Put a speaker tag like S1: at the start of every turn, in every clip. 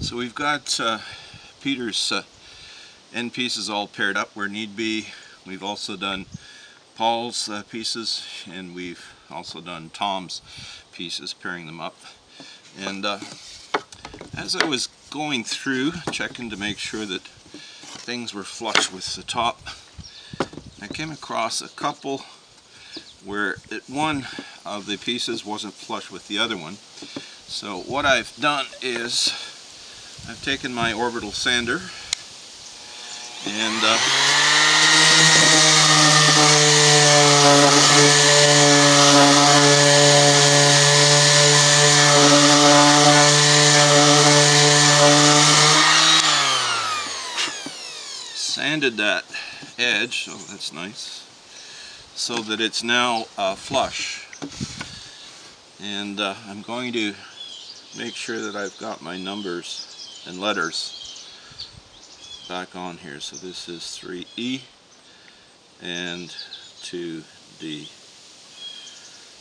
S1: So we've got uh, Peter's uh, end pieces all paired up where need be. We've also done Paul's uh, pieces and we've also done Tom's pieces, pairing them up. And uh, as I was going through, checking to make sure that things were flush with the top, I came across a couple where it, one of the pieces wasn't flush with the other one. So what I've done is I've taken my orbital sander and uh, sanded that edge, oh that's nice, so that it's now uh, flush. And uh, I'm going to make sure that I've got my numbers and letters back on here. So this is 3E and 2D.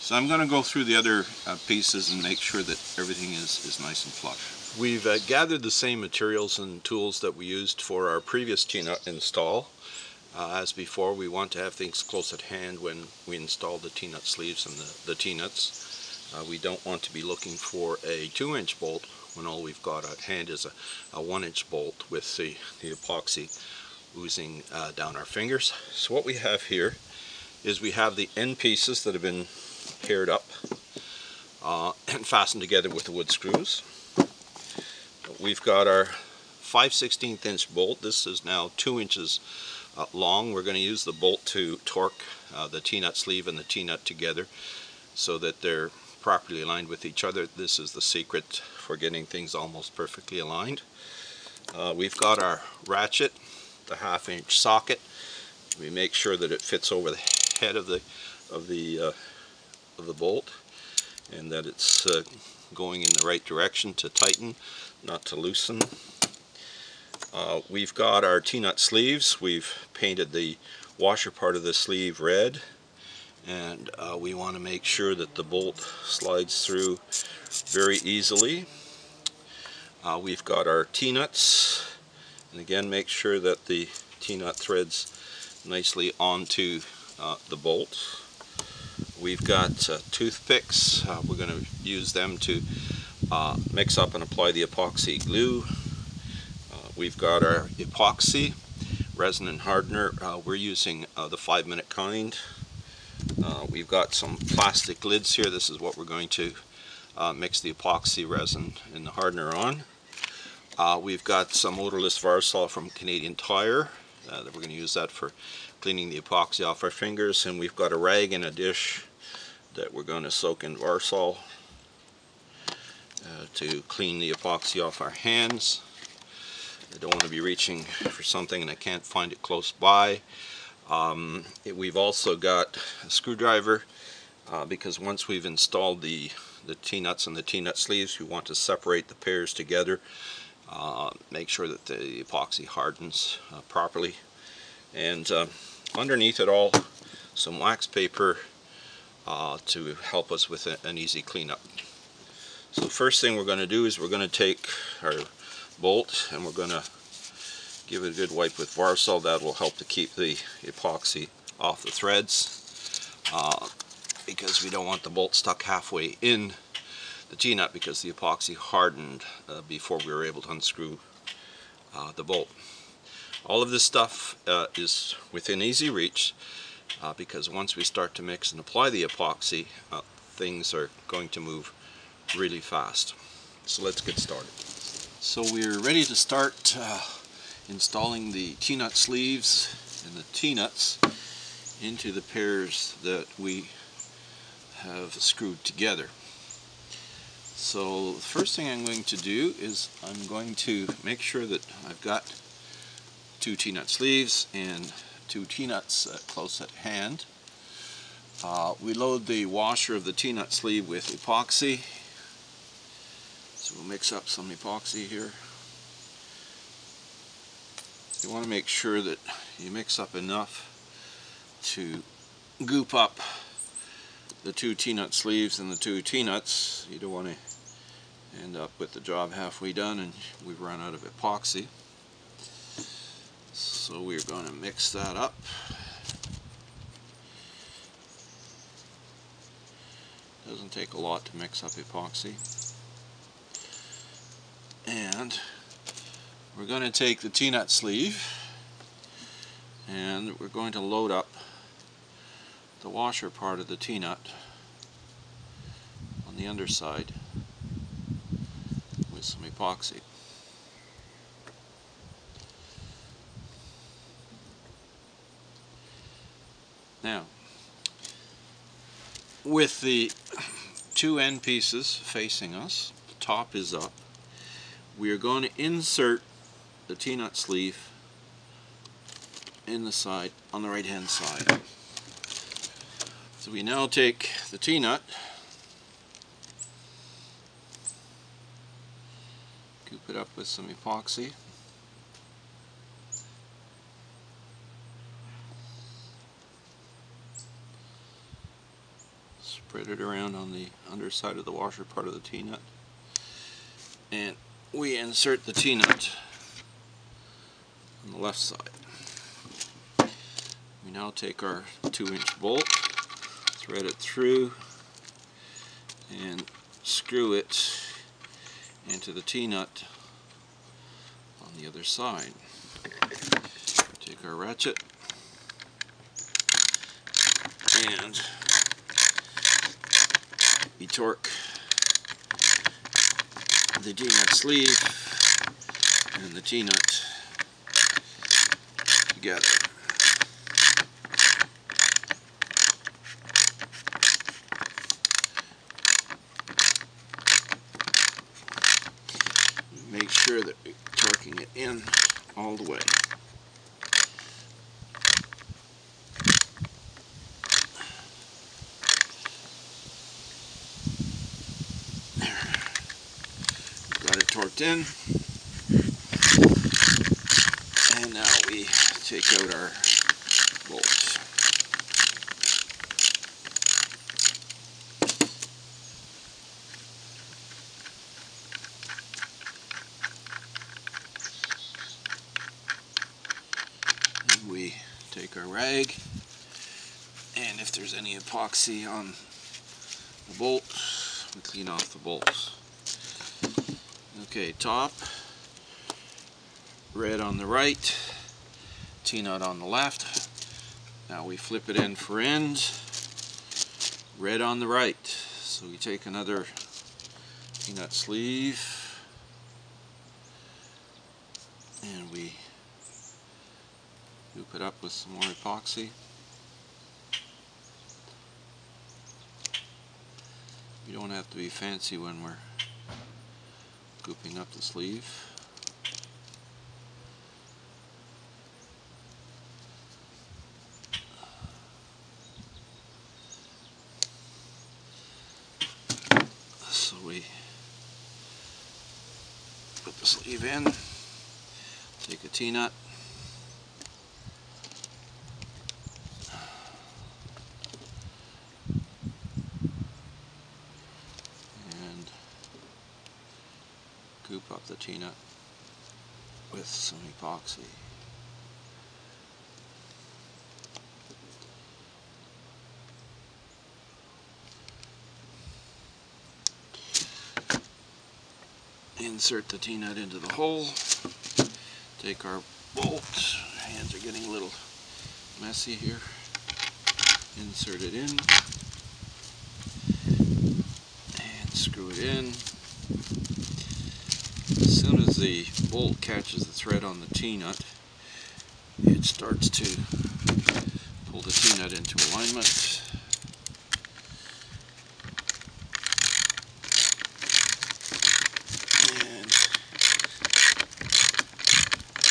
S1: So I'm going to go through the other uh, pieces and make sure that everything is, is nice and flush. We've uh, gathered the same materials and tools that we used for our previous T-nut install. Uh, as before, we want to have things close at hand when we install the T-nut sleeves and the, the T-nuts. Uh, we don't want to be looking for a 2-inch bolt when all we've got at hand is a, a one inch bolt with the, the epoxy oozing uh, down our fingers. So what we have here is we have the end pieces that have been paired up uh, and fastened together with the wood screws. We've got our 5 16th inch bolt. This is now 2 inches uh, long. We're going to use the bolt to torque uh, the T-nut sleeve and the T-nut together so that they're properly aligned with each other. This is the secret for getting things almost perfectly aligned. Uh, we've got our ratchet, the half inch socket. We make sure that it fits over the head of the of the uh, of the bolt and that it's uh, going in the right direction to tighten, not to loosen. Uh, we've got our T-nut sleeves. We've painted the washer part of the sleeve red and uh, we want to make sure that the bolt slides through very easily. Uh, we've got our T-nuts and again make sure that the T-nut threads nicely onto uh, the bolt. We've got uh, toothpicks. Uh, we're going to use them to uh, mix up and apply the epoxy glue. we've got our epoxy resin and hardener. we're using the five minute kind. Uh, we've got some plastic lids here. This is what we're going to uh, mix the epoxy resin and the hardener on. Uh, we've got some odorless Varsol from Canadian Tire. Uh, that we're going to use that for cleaning the epoxy off our fingers. And we've got a rag in a dish that we're going to soak in Varsol uh, to clean the epoxy off our hands. I don't want to be reaching for something and I can't find it close by. Um, it, we've also got a screwdriver uh, because once we've installed the, the T-nuts and the T-nut sleeves, we want to separate the pairs together, uh, make sure that the epoxy hardens uh, properly. And uh, underneath it all, some wax paper uh, to help us with a, an easy cleanup. So the first thing we're going to do is we're going to take our bolt and we're going to give it a good wipe with Varsol. That will help to keep the epoxy off the threads uh, because we don't want the bolt stuck halfway in the T-nut because the epoxy hardened uh, before we were able to unscrew uh, the bolt. All of this stuff uh, is within easy reach uh, because once we start to mix and apply the epoxy uh, things are going to move really fast. So let's get started. So we're ready to start installing the T-nut sleeves and the T-nuts into the pairs that we have screwed together. So the first thing I'm going to do is I'm going to make sure that I've got two T-nut sleeves and two T-nuts uh, close at hand. Uh, we load the washer of the T-nut sleeve with epoxy. So we'll mix up some epoxy here you want to make sure that you mix up enough to goop up the two T-nut sleeves and the two T-nuts. You don't want to end up with the job halfway done and we've run out of epoxy. So we're going to mix that up. Doesn't take a lot to mix up epoxy. And we're going to take the T-nut sleeve and we're going to load up the washer part of the T-nut on the underside with some epoxy. Now, with the two end pieces facing us, the top is up, we are going to insert the T-nut sleeve in the side, on the right hand side. So we now take the T-nut, goop it up with some epoxy, spread it around on the underside of the washer part of the T-nut, and we insert the T-nut on the left side. We now take our 2 inch bolt, thread it through, and screw it into the T-nut on the other side. Take our ratchet and we torque the T-nut sleeve and the T-nut together. Make sure that we're torquing it in all the way. Got it torqued in. And now we take out our bolts. And we take our rag and if there's any epoxy on the bolt, we clean off the bolts. Okay, top, red on the right, T-nut on the left. Now we flip it end for end, red on the right. So we take another T-nut sleeve and we loop it up with some more epoxy. You don't have to be fancy when we're scooping up the sleeve. So we put the sleeve in, take a T-nut, and goop up the T-nut with some epoxy. Insert the T-nut into the hole, take our bolt, hands are getting a little messy here, insert it in, and screw it in. The bolt catches the thread on the T-nut, it starts to pull the T-nut into alignment.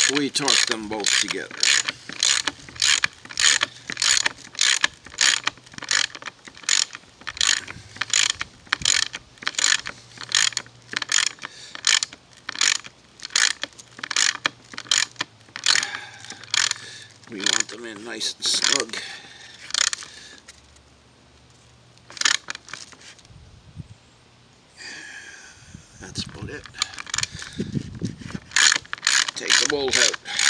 S1: And we torque them both together. We want them in nice and snug. That's about it. Take the bolt out.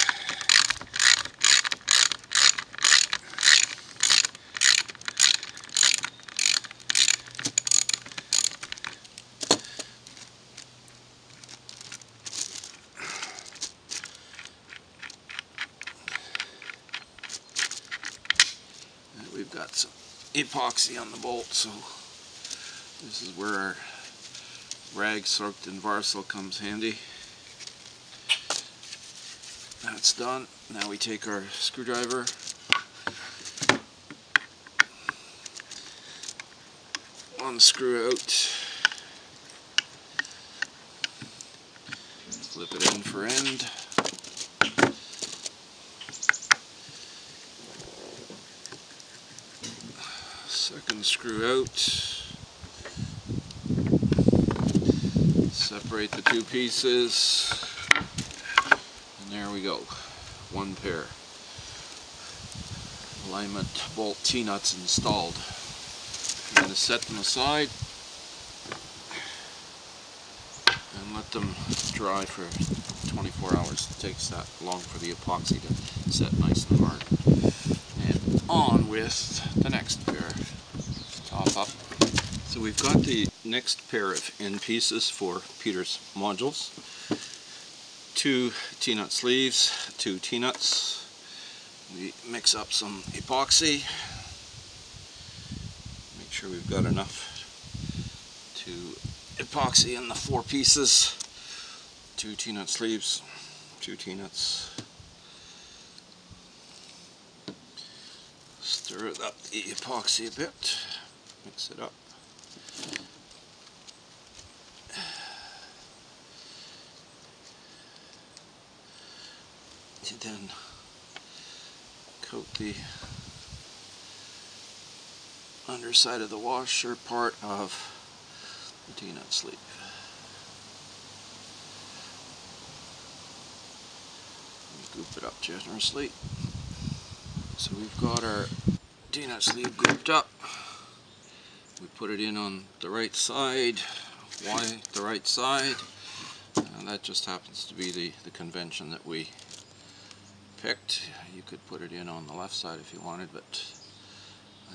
S1: we've got some epoxy on the bolt so this is where our rag soaked in Varsol comes handy. That's done. Now we take our screwdriver. Unscrew out. Flip it end for end screw out. Separate the two pieces. And there we go. One pair. Alignment bolt T-nuts installed. I'm going to set them aside and let them dry for 24 hours. It takes that long for the epoxy to set nice and hard. And on with the next pair top up. So we've got the next pair of end pieces for Peter's modules. Two T-nut sleeves, two T-nuts. We mix up some epoxy. Make sure we've got enough to epoxy in the four pieces. Two T-nut sleeves, two T-nuts. Stir up the epoxy a bit mix it up. And then coat the underside of the washer part of the T-nut sleeve. Goop it up generously. So we've got our T-nut sleeve gooped up we put it in on the right side why the right side. And that just happens to be the the convention that we picked. You could put it in on the left side if you wanted but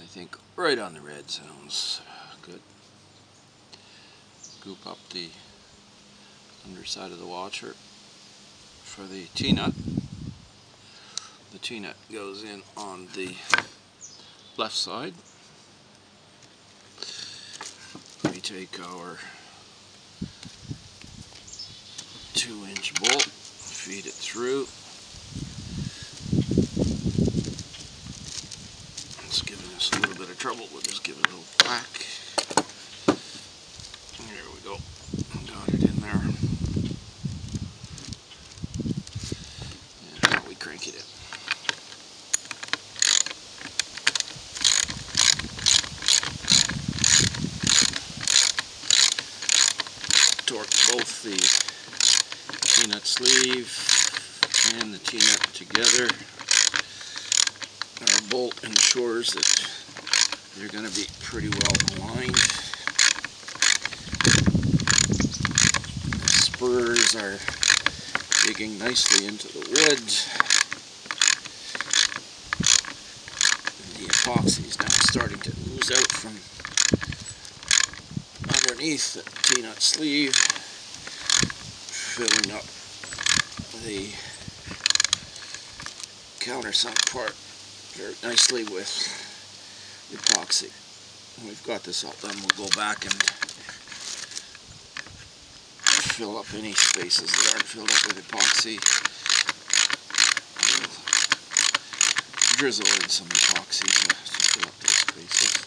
S1: I think right on the red sounds good. Goop up the underside of the washer for the T-nut. The T-nut goes in on the left side take our two inch bolt, feed it through. It's giving us a little bit of trouble, we'll just give it a little whack. There we go, got it in there. And now we crank it in. Both the T-nut sleeve and the T-nut together. Our bolt ensures that they're going to be pretty well aligned. The spurs are digging nicely into the wood. And the epoxy is now starting to ooze out from underneath the T-nut sleeve filling up the countersunk part very nicely with epoxy. When we've got this all done, we'll go back and fill up any spaces that aren't filled up with epoxy. We'll drizzle in some epoxy to, to fill up those spaces.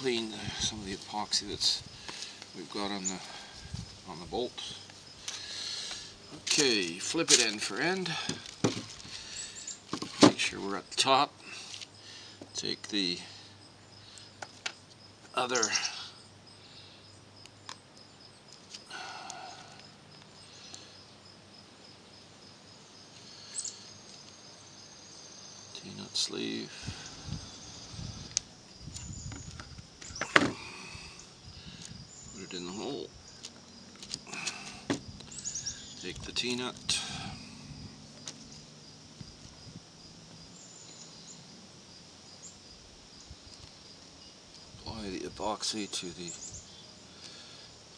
S1: clean some of the epoxy that's we've got on the on the bolt. Okay, flip it end for end. Here we're at the top. Take the other T-nut sleeve. Put it in the hole. Apply the epoxy to the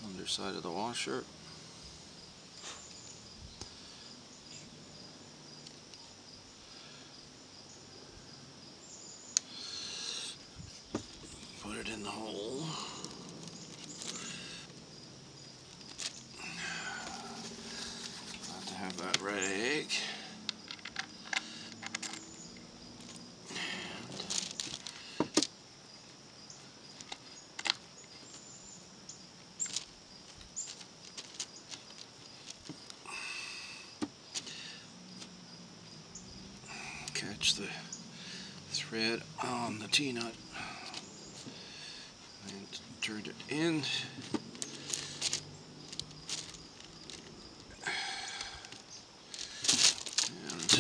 S1: underside of the washer. Put it in the hole. Got to have that red egg. Catch the thread on the T-nut and turned it in. And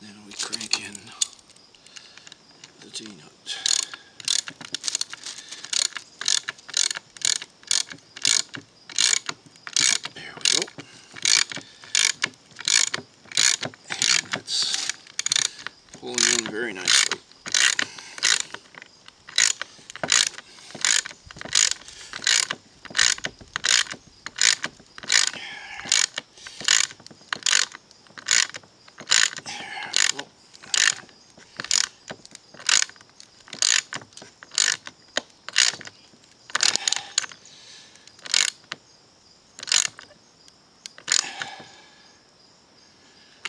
S1: then we crank in the T-nut. There we go. And that's pulling in very nicely.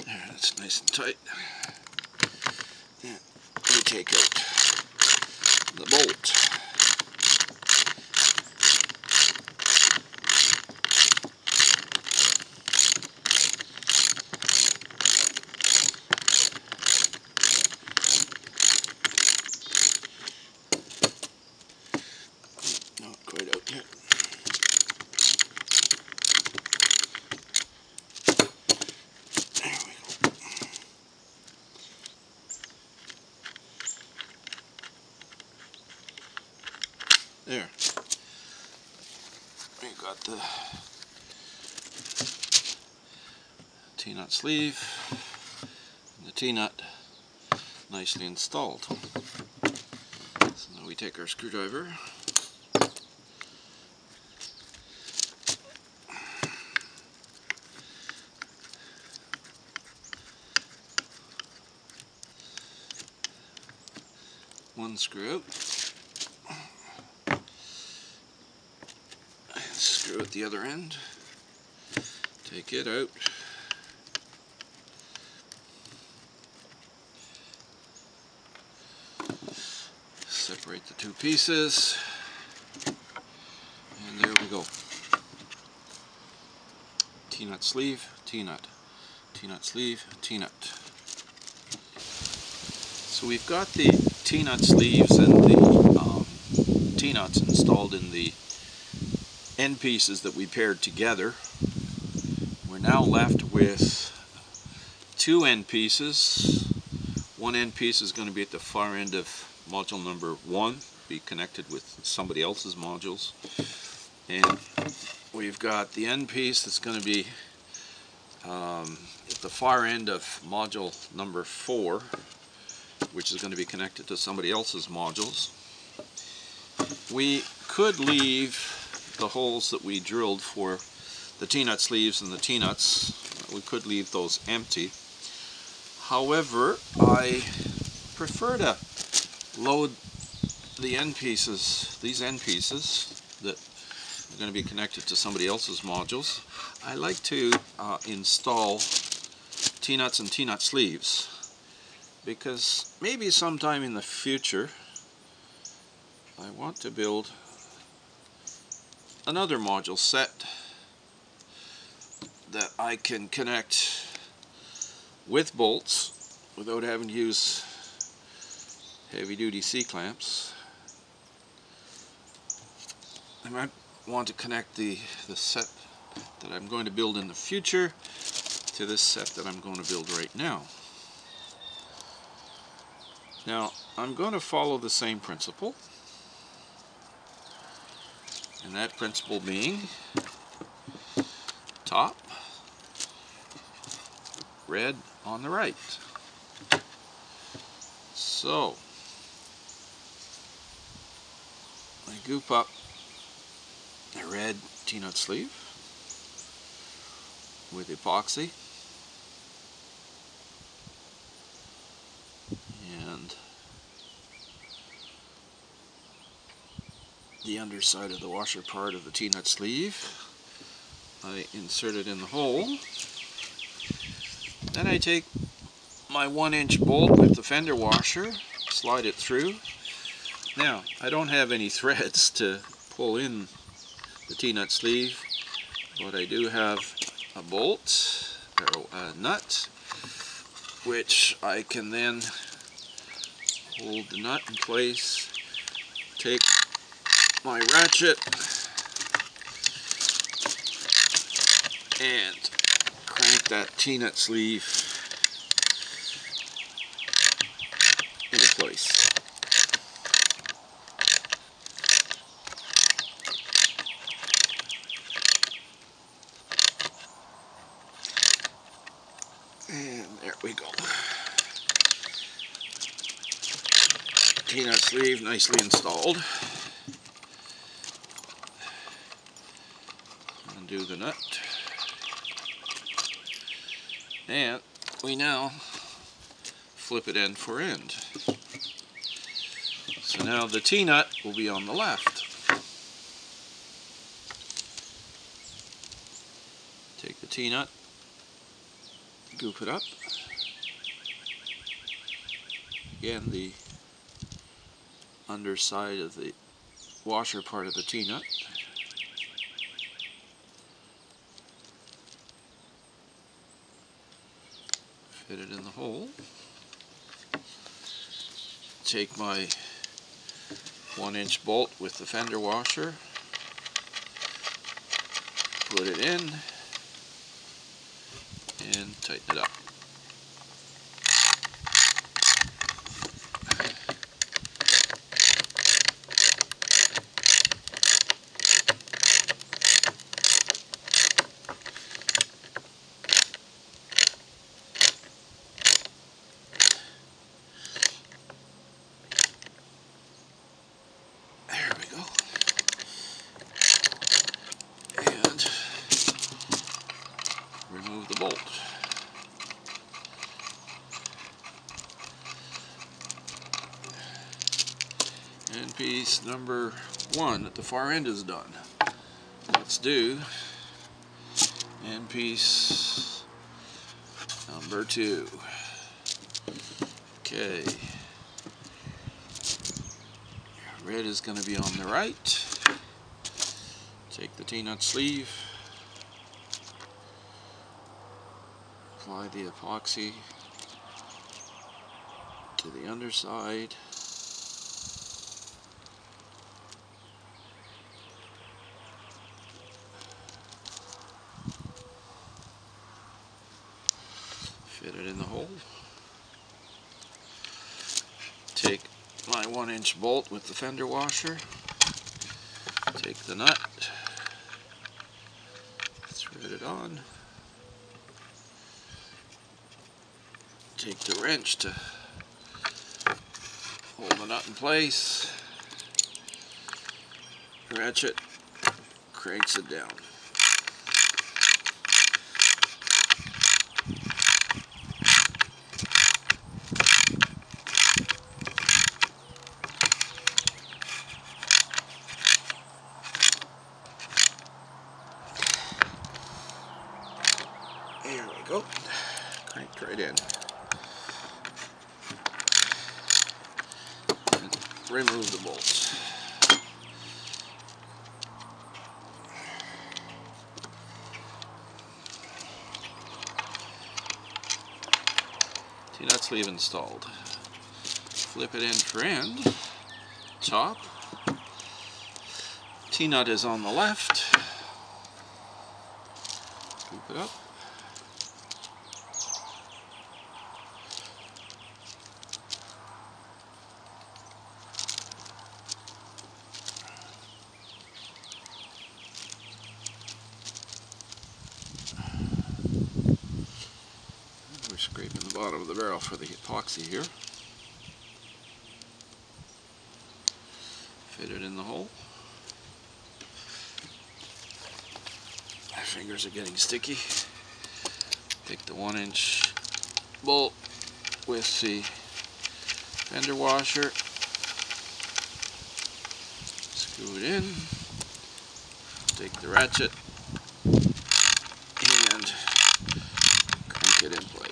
S1: There that's nice and tight. Take out the bolt. Not quite out yet. There we go. There. We got the Sleeve and the T-nut nicely installed. So now we take our screwdriver one screw out. And screw at the other end. Take it out. Separate the two pieces. And there we go. T-nut sleeve, T-nut. T-nut sleeve, T-nut. So we've got the T-nut sleeves and the um, T-nuts installed in the end pieces that we paired together. We're now left with two end pieces. One end piece is going to be at the far end of module number one, be connected with somebody else's modules. And we've got the end piece that's going to be um, at the far end of module number four, which is going to be connected to somebody else's modules. We could leave the holes that we drilled for the T-nut sleeves and the T-nuts, we could leave those empty. However, I prefer to load the end pieces, these end pieces that are going to be connected to somebody else's modules. I like to uh, install T-nuts and T-nut sleeves because maybe sometime in the future I want to build another module set that I can connect with bolts without having to use heavy duty C-clamps. I might want to connect the, the set that I'm going to build in the future to this set that I'm going to build right now. Now, I'm going to follow the same principle. And that principle being top, red on the right. So, I goop up a red T-nut sleeve with epoxy. And the underside of the washer part of the T-nut sleeve I insert it in the hole. Then I take my one inch bolt with the fender washer slide it through now I don't have any threads to pull in the T-nut sleeve but I do have a bolt or a uh, nut which I can then hold the nut in place take my ratchet and crank that T-nut sleeve into place. And there we go. T-nut sleeve nicely installed. Undo the nut. And we now flip it end for end. So now the T-nut will be on the left. Take the T-nut, goop it up. Again, the underside of the washer part of the T-nut. Fit it in the hole. Take my one inch bolt with the fender washer, put it in, and tighten it up. There we go. And remove the bolt. And number one at the far end is done. Let's do end piece number two. Okay. Red is going to be on the right. Take the T-nut sleeve. Apply the epoxy to the underside. Fit it in the hole. Take my one inch bolt with the fender washer. Take the nut. Thread it on. Take the wrench to hold the nut in place. Ratchet cranks it down. There we go. Cranked right in. And remove the bolts. T-nut sleeve installed. Flip it end for end. Top. T-nut is on the left. Scoop it up. We're scraping the bottom of the barrel for the epoxy here. Fit it in the hole. My fingers are getting sticky. Take the one inch bolt with the fender washer. Screw it in. Take the ratchet and crank it in place.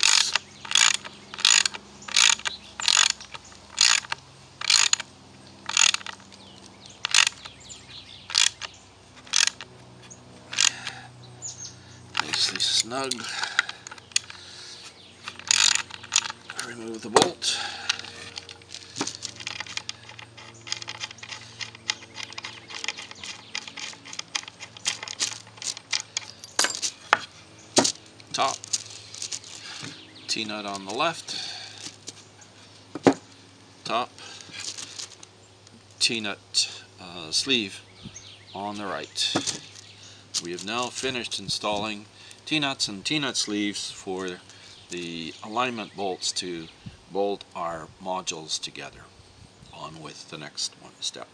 S1: Nicely snug. Remove the bolt. Top. T-nut on the left. Top. T-nut uh, sleeve on the right. We have now finished installing T-nuts and T-nut sleeves for the alignment bolts to bolt our modules together. On with the next one step.